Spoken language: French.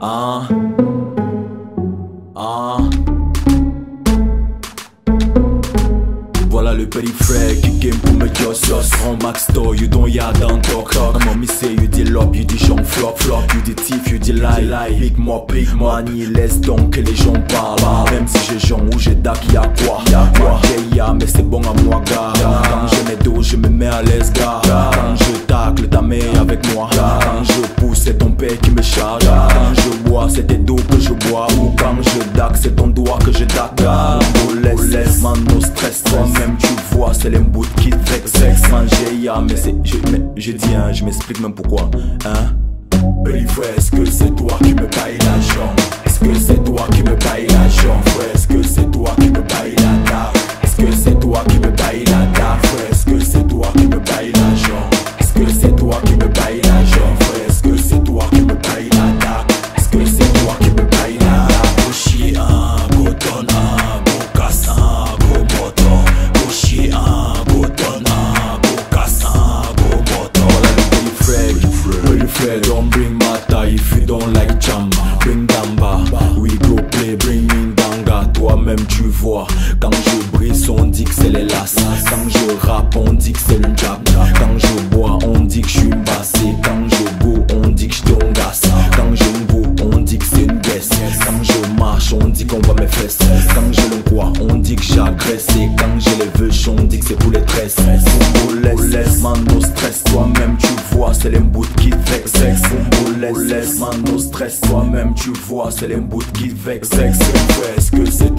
Ah. Ah. Voilà le petit frère qui game pour me jos Grand max store, you don't yard on talk talk Mommy say you di lop, you di jong flop flop. You di thief, you di lie. Lie Big moi, big money, laisse donc que les gens parlent. Même si j'ai Jean ou j'ai Dak, y'a quoi? Y'a quoi? Yeah yeah, mais c'est bon à moi gars. Quand je mets dos, je me mets à l'aise gars. Quand je tacle ta mère avec moi. Quand je pousse, c'est ton père qui me charge c'est tes dos que je bois. Ou quand je dac, c'est ton doigt que je dac laisse, man, no stress. Toi-même tu vois, c'est les bouts qui te vexent. Man, j'ai ya, mais c'est, je, je dis hein, je m'explique même pourquoi. Hein? Frère, est-ce que c'est toi qui me paye l'argent? Est-ce que c'est toi qui me paye l'argent Frère, frère Don't bring mata if you don't like chamba Bring damba, we go play, bring me danga Toi-même tu vois, quand je brise on dit que c'est les lasses. Quand je rappe on dit que c'est le jab Vois on dit que j'agresse Et quand je les veux on dit que c'est pour les tresses. Laisse, laisse, man no stress. Toi-même tu vois c'est les bouts qui vexent. Fumbo laisse, laisse, man no stress. Toi-même tu vois c'est les bouts qui vexent. Frère, Est-ce que c'est